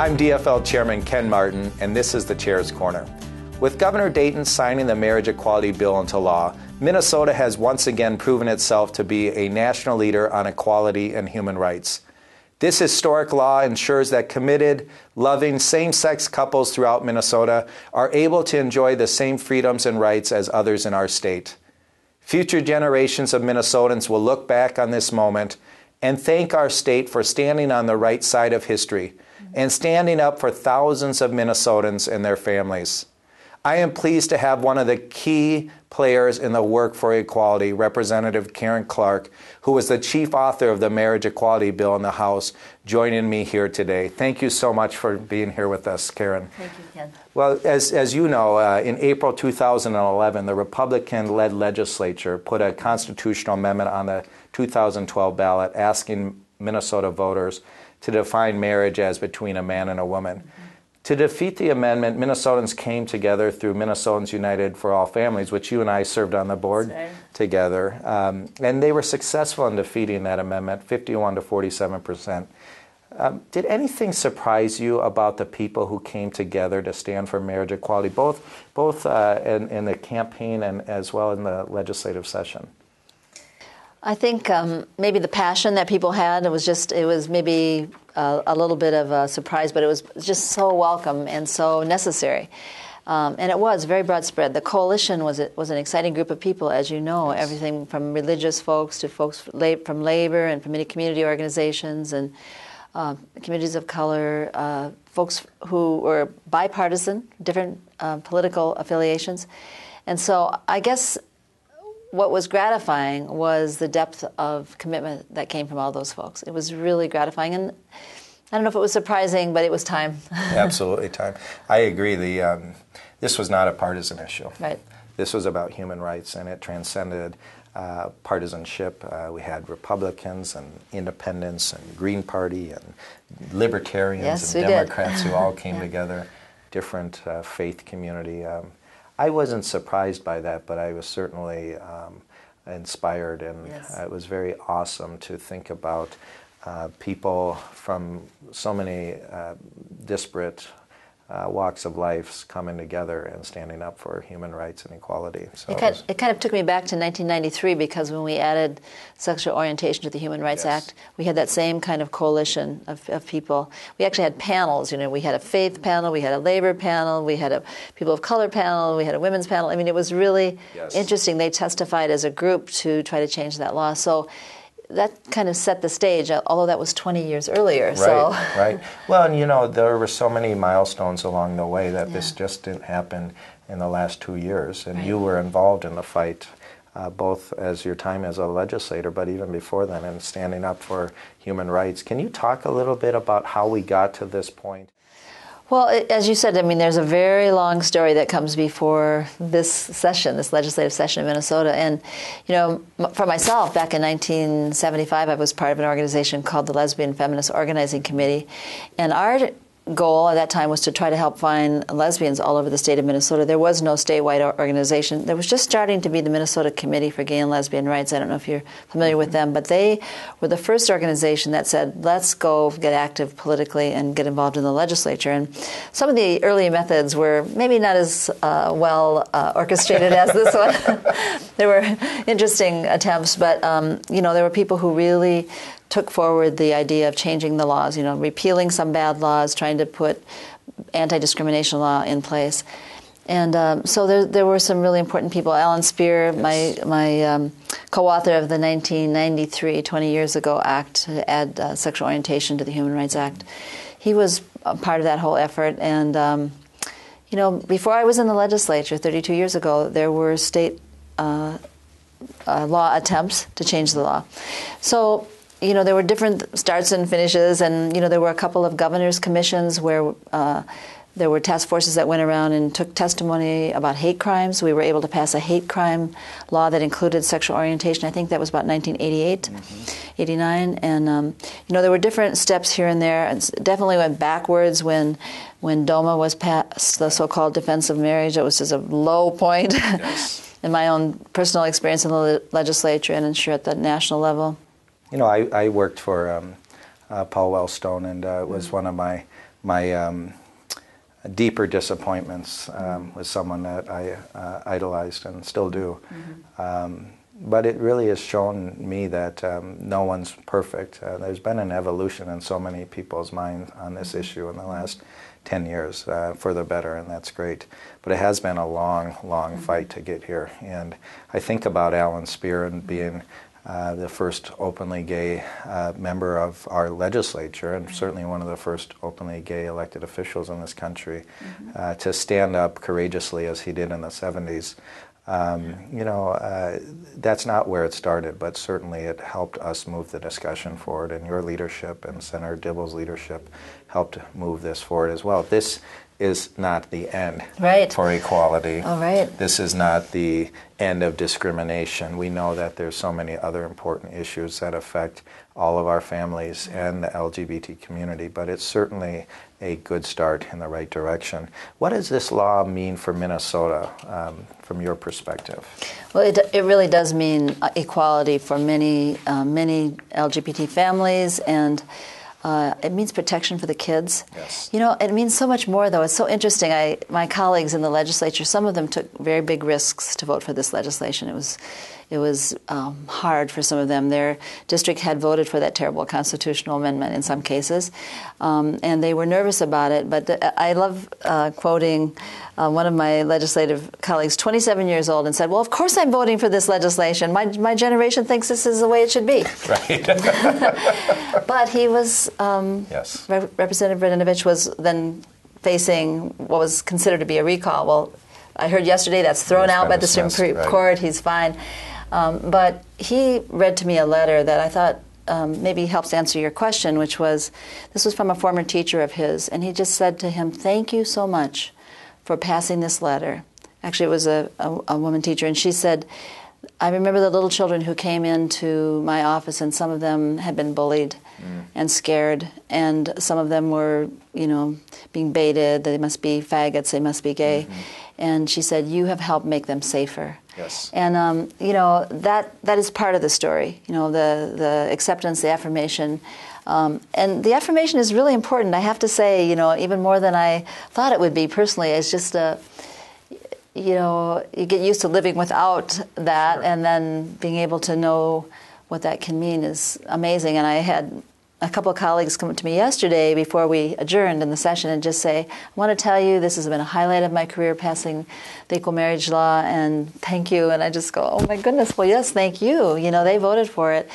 I'm DFL Chairman Ken Martin, and this is the Chair's Corner. With Governor Dayton signing the marriage equality bill into law, Minnesota has once again proven itself to be a national leader on equality and human rights. This historic law ensures that committed, loving same sex couples throughout Minnesota are able to enjoy the same freedoms and rights as others in our state. Future generations of Minnesotans will look back on this moment and thank our state for standing on the right side of history and standing up for thousands of Minnesotans and their families. I am pleased to have one of the key players in the work for equality, Representative Karen Clark, who was the chief author of the marriage equality bill in the House, joining me here today. Thank you so much for being here with us, Karen. Thank you, Ken. Well, as, as you know, uh, in April 2011, the Republican led legislature put a constitutional amendment on the 2012 ballot asking Minnesota voters to define marriage as between a man and a woman. Mm-hmm. To defeat the amendment, Minnesotans came together through Minnesotans United for All Families, which you and I served on the board Same. together. Um, and they were successful in defeating that amendment, 51 to 47 percent. Um, did anything surprise you about the people who came together to stand for marriage equality, both, both uh, in, in, the campaign and as well in the legislative session? I think um, maybe the passion that people had it was just it was maybe a, a little bit of a surprise, but it was just so welcome and so necessary. Um, and it was very broad spread. The coalition was a, was an exciting group of people, as you know, yes. everything from religious folks to folks from labor and from many community organizations and uh, communities of color, uh, folks who were bipartisan, different uh, political affiliations. And so I guess what was gratifying was the depth of commitment that came from all those folks. It was really gratifying, and I don't know if it was surprising, but it was time. Absolutely, time. I agree. The um, this was not a partisan issue. Right. This was about human rights, and it transcended uh, partisanship. Uh, we had Republicans and Independents and Green Party and Libertarians yes, and Democrats who all came yeah. together, different uh, faith community. Um, I wasn't surprised by that, but I was certainly um, inspired, and yes. it was very awesome to think about uh, people from so many uh, disparate uh, walks of life coming together and standing up for human rights and equality. So it kind, of, it kind, of, took me back to 1993 because when we added sexual orientation to the Human Rights yes. Act, we had that same kind of coalition of, of, people. We actually had panels. You know, we had a faith panel, we had a labor panel, we had a people of color panel, we had a women's panel. I mean, it was really yes. interesting. They testified as a group to try to change that law. So that kind of set the stage, uh, although that was 20 years earlier. Right, so. right. Well, and you know, there were so many milestones along the way that yeah. this just didn't happen in the last two years. And right. you were involved in the fight, uh, both as your time as a legislator, but even before then, in standing up for human rights. Can you talk a little bit about how we got to this point? Well, as you said, I mean, there's a very long story that comes before this session, this legislative session in Minnesota. And, you know, for myself, back in 1975, I was part of an organization called the Lesbian Feminist Organizing Committee. And our goal at that time was to try to help find lesbians all over the state of Minnesota. There was no statewide organization. There was just starting to be the Minnesota Committee for Gay and Lesbian Rights. I don't know if you're familiar with them, but they were the first organization that said, let's go get active politically and get involved in the legislature. And some of the early methods were maybe not as uh, well uh, orchestrated as this one. there were interesting attempts, but um, you know there were people who really took forward the idea of changing the laws, you know, repealing some bad laws, trying to put anti-discrimination law in place. And um, so there, there were some really important people. Allan Spear, yes. my, my um, co-author of the 1993, 20 years ago, act to add uh, sexual orientation to the Human Rights Act. He was part of that whole effort. And, um, you know, before I was in the legislature 32 years ago, there were state uh, uh, law attempts to change the law. So you know, there were different starts and finishes, and you know, there were a couple of governors' commissions where uh, there were task forces that went around and took testimony about hate crimes. We were able to pass a hate crime law that included sexual orientation. I think that was about 1988, mm-hmm. 89, and um, you know, there were different steps here and there. It definitely went backwards when when DOMA was passed, the so-called Defense of Marriage. It was just a low point. Yes. in my own personal experience in the legislature and sure at the national level. You know, I, I worked for um, uh, Paul Wellstone, and uh, it was mm-hmm. one of my my um, deeper disappointments um, with someone that I uh, idolized and still do. Mm-hmm. Um, but it really has shown me that um, no one's perfect. Uh, there's been an evolution in so many people's minds on this mm-hmm. issue in the last 10 years uh, for the better, and that's great. But it has been a long, long mm-hmm. fight to get here. And I think about Allan Spear and being uh, the first openly gay uh, member of our legislature, and certainly one of the first openly gay elected officials in this country, mm-hmm. uh, to stand up courageously as he did in the 70s. Um, you know, uh, that's not where it started, but certainly it helped us move the discussion forward, and your leadership and Senator Dibble's leadership helped move this forward as well. This is not the end right. for equality. All right. This is not the end of discrimination. We know that there's so many other important issues that affect all of our families and the LGBT community, but it's certainly a good start in the right direction. What does this law mean for Minnesota um, from your perspective? Well, it, it really does mean equality for many, uh, many LGBT families and uh, it means protection for the kids. Yes. You know, it means so much more, though. It's so interesting. I, my colleagues in the legislature, some of them took very big risks to vote for this legislation. It was, it was um, hard for some of them. Their district had voted for that terrible constitutional amendment in some cases, um, and they were nervous about it. But I love uh, quoting uh, one of my legislative colleagues, 27 years old, and said, "Well, of course I'm voting for this legislation. My my generation thinks this is the way it should be." Right. but he was um, yes. Re- Representative Radinovich was then facing what was considered to be a recall. Well, I heard yesterday that's thrown out by the Supreme right. Court. He's fine. Um, but he read to me a letter that I thought um, maybe helps answer your question, which was this was from a former teacher of his, and he just said to him, Thank you so much for passing this letter. Actually, it was a, a, a woman teacher, and she said, I remember the little children who came into my office, and some of them had been bullied mm. and scared, and some of them were, you know, being baited. They must be faggots. They must be gay. Mm-hmm. And she said, "You have helped make them safer." Yes. And um, you know that that is part of the story. You know the the acceptance, the affirmation. Um, and the affirmation is really important. I have to say, you know, even more than I thought it would be personally. It's just a, you know, you get used to living without that, sure. and then being able to know what that can mean is amazing. And I had a couple of colleagues come up to me yesterday before we adjourned in the session and just say, I want to tell you this has been a highlight of my career passing the equal marriage law and thank you. And I just go, oh my goodness, well, yes, thank you. You know, they voted for it.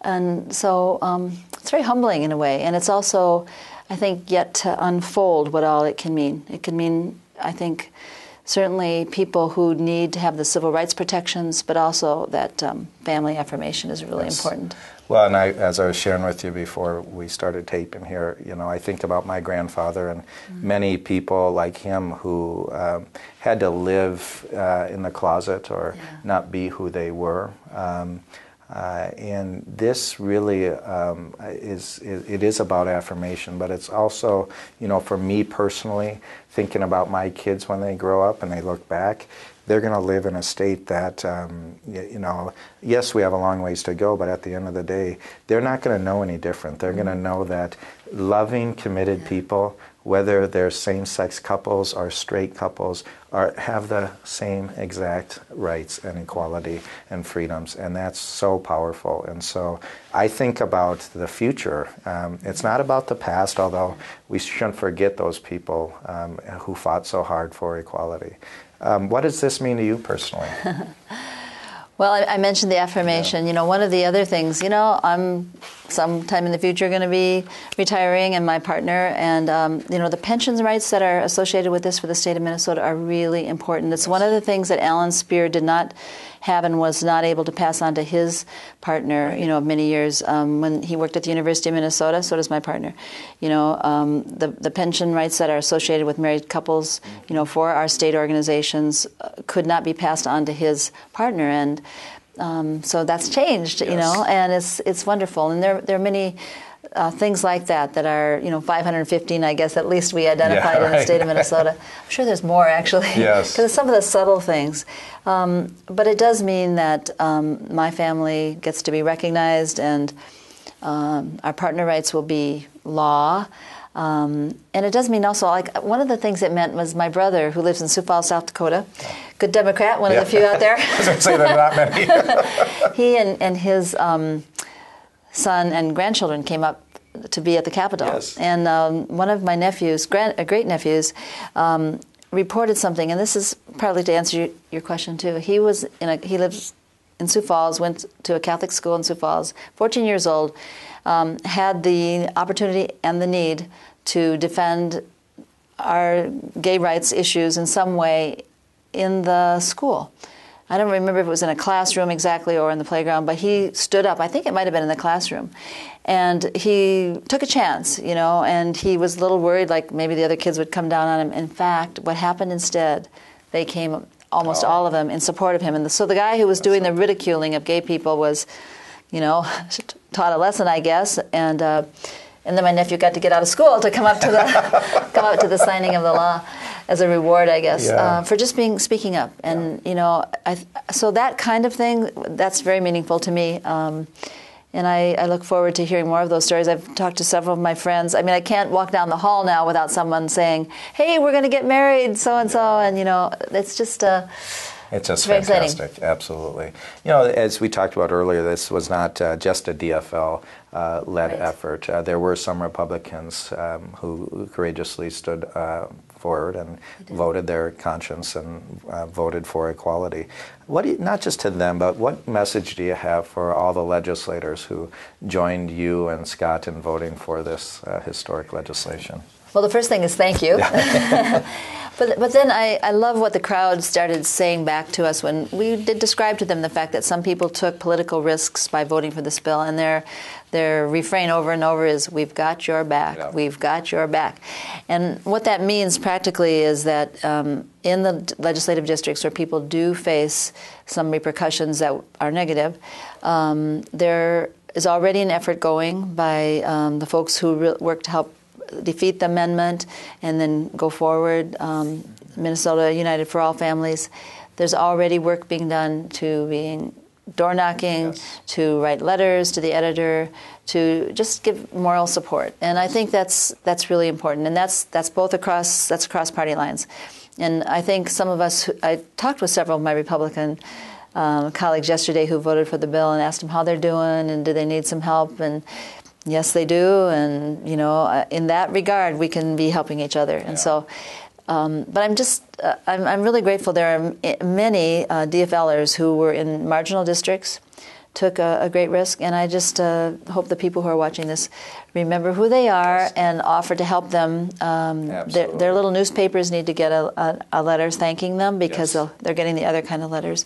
And so um, it's very humbling in a way. And it's also, I think, yet to unfold what all it can mean. It can mean, I think, certainly people who need to have the civil rights protections, but also that um, family affirmation is really yes. important. Well, and I, as I was sharing with you before we started taping here, you know, I think about my grandfather and mm-hmm. many people like him who um, had to live uh, in the closet or yeah. not be who they were. Um, uh, and this really um, is, is, it is about affirmation, but it's also, you know, for me personally, thinking about my kids when they grow up and they look back, they're going to live in a state that, um, you, know, yes, we have a long ways to go, but at the end of the day, they're not going to know any different. They're mm-hmm. going to know that loving, committed people, whether they're same sex couples or straight couples, are, have the same exact rights and equality and freedoms. And that's so powerful. And so I think about the future. Um, it's not about the past, although we shouldn't forget those people um, who fought so hard for equality. Um, what does this mean to you personally? well, I, I, mentioned the affirmation. Yeah. You know, one of the other things, you know, I'm sometime in the future going to be retiring and my partner and um, you know the pensions rights that are associated with this for the state of minnesota are really important it's one of the things that allan spear did not have and was not able to pass on to his partner, you know, many years um, when he worked at the University of Minnesota. So does my partner. You know, um, the the pension rights that are associated with married couples, you know, for our state organizations uh, could not be passed on to his partner, and um, so that's changed. Yes. You know, and it's it's wonderful, and there there are many uh, things like that that are, you know, 515, I guess, at least we identified yeah, right. in the state of Minnesota. I'm sure there's more, actually. Yes. Because some of the subtle things. Um, but it does mean that um, my family gets to be recognized and um, our partner rights will be law. Um, and it does mean also, like, one of the things it meant was my brother, who lives in Sioux Falls, South Dakota, good Democrat, one Yeah. of the few out there. I was going to say there are not many. he and, and his um, son and grandchildren came up to be at the Capitol. Yes. And um, one of my nephews, grand, uh, great nephews, um, reported something, and this is partly to answer your, your question too. He was in a he lives in Sioux Falls, went to a Catholic school in Sioux Falls, 14 years old, um, had the opportunity and the need to defend our gay rights issues in some way in the school. I don't remember if it was in a classroom exactly or in the playground, but he stood up. I think it might have been in the classroom. And he took a chance, you know, and he was a little worried like maybe the other kids would come down on him. In fact, what happened instead, they came, almost Oh. all of them, in support of him. And the, so the guy who was doing the ridiculing of gay people was, you know, taught a lesson, I guess. And, uh, and then my nephew got to get out of school to come up to the come up to the signing of the law as a reward, I guess, Yeah. uh, for just being speaking up. And you know, I, so that kind of thing that's very meaningful to me. Um, and I, I look forward to hearing more of those stories. I've talked to several of my friends. I mean, I can't walk down the hall now without someone saying, "Hey, we're going to get married, so and so," and you know, it's just. Uh, It's just very exciting. fantastic, absolutely. You know, as we talked about earlier, this was not uh, just a DFL uh, led Right. effort. Uh, there were some Republicans um, who courageously stood uh, forward and voted their conscience and uh, voted for equality. What do you, not just to them, but what message do you have for all the legislators who joined you and Scott in voting for this uh, historic legislation? Well, the first thing is thank you. but, but then I, I love what the crowd started saying back to us when we did describe to them the fact that some people took political risks by voting for this bill, and their their refrain over and over is "We've got your back. Yeah. We've got your back." And what that means practically is that um, in the legislative districts where people do face some repercussions that are negative, um, there is already an effort going by um, the folks who re- work to help defeat the amendment and then go forward. Um, Minnesota United for All Families. There's already work being done to being door knocking, Yes. to write letters to the editor, to just give moral support. And I think that's that's really important. And that's that's both across that's across party lines. And I think some of us, I talked with several of my Republican um, colleagues yesterday who voted for the bill and asked them how they're doing and do they need some help and yes they do and you know uh, in that regard we can be helping each other. And so um, but I'm just uh, I'm, I'm really grateful. There are m- many uh, DFLers who were in marginal districts took a, a great risk and I just uh, hope the people who are watching this remember who they are Yes. and offer to help them. Um, their, their little newspapers need to get a, a, a letter thanking them because Yes. they're getting the other kind of letters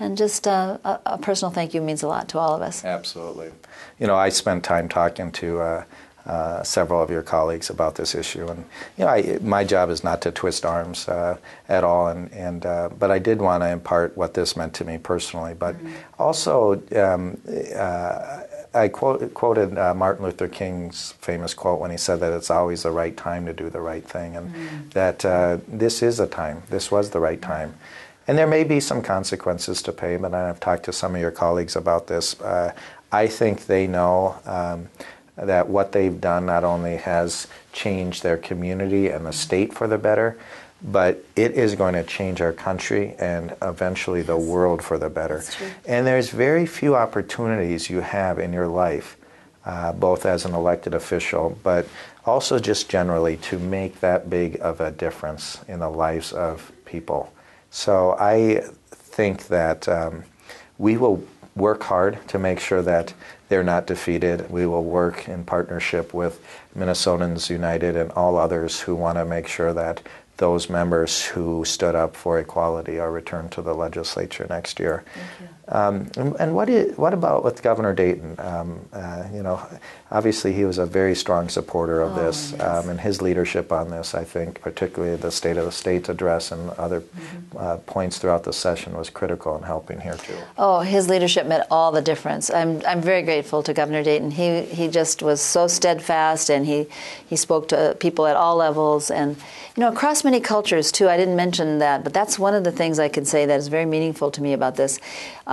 and just uh, a, a personal thank you means a lot to all of us Absolutely. You know, I spent time talking to uh, uh, several of your colleagues about this issue, and you know, I, my job is not to twist arms uh, at all, and, and uh, but I did want to impart what this meant to me personally, but also. Um, uh, I quote, quoted uh, Martin Luther King's famous quote when he said that it's always the right time to do the right thing, and that uh, this is a time. This was the right time. And there may be some consequences to pay, but I've talked to some of your colleagues about this. Uh, I think they know um, that what they've done not only has changed their community and the state for the better, but it is going to change our country and eventually the world for the better. And there's very few opportunities you have in your life, uh, both as an elected official, but also just generally to make that big of a difference in the lives of people. So I think that um, we will work hard to make sure that they're not defeated. We will work in partnership with Minnesotans United and all others who want to make sure that those members who stood up for equality are returned to the legislature next year. Um, and, and what, is, what about with Governor Dayton? Um, uh, you know, obviously he was a very strong supporter of Oh, this, yes. um, and his leadership on this, I think, particularly the State of the State address and other Mm-hmm. uh, points throughout the session, was critical in helping here too. Oh, his leadership made all the difference. I'm, I'm very grateful to Governor Dayton. He, he just was so steadfast and he, he spoke to people at all levels and, you know, across many cultures too. I didn't mention that, but that's one of the things I can say that is very meaningful to me about this.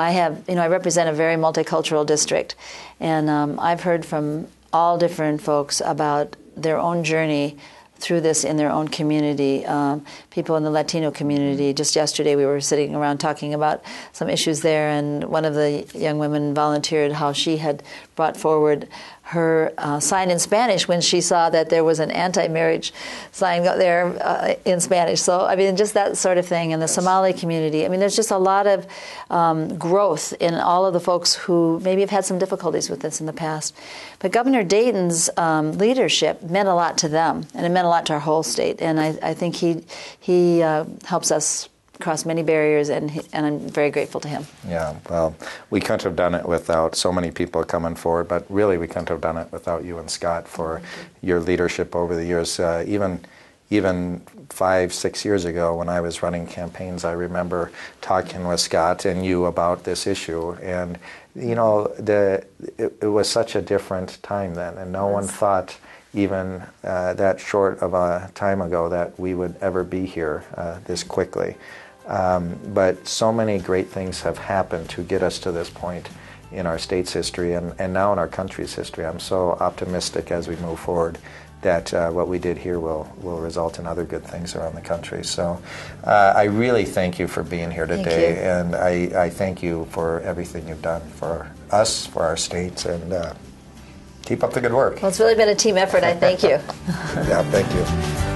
I have, you know, I represent a very multicultural district and um, I've heard from all different folks about their own journey through this in their own community. Um, people in the Latino community. Just yesterday, we were sitting around talking about some issues there, and one of the young women volunteered how she had brought forward her uh, sign in Spanish when she saw that there was an anti-marriage sign there uh, in Spanish. So I mean, just that sort of thing. in the Somali community. I mean, there's just a lot of um, growth in all of the folks who maybe have had some difficulties with this in the past. But Governor Dayton's um, leadership meant a lot to them, and it meant a lot to our whole state. And I, I think he he uh, helps us crossed many barriers, and and I'm very grateful to him. Yeah, well, we couldn't have done it without so many people coming forward, but really we couldn't have done it without you and Scott for your leadership over the years. Uh, even even five, six years ago when I was running campaigns, I remember talking with Scott and you about this issue. And, you know, the, it, it was such a different time then, and no yes. one thought even uh, that short of a time ago that we would ever be here uh, this quickly. Um, but so many great things have happened to get us to this point in our state's history and, and now in our country's history. I'm so optimistic as we move forward that uh, what we did here will, will result in other good things around the country. So uh, I really thank you for being here today, and I, I thank you for everything you've done for us, for our states, and uh, keep up the good work. Well, it's really been a team effort. I thank you. yeah, thank you.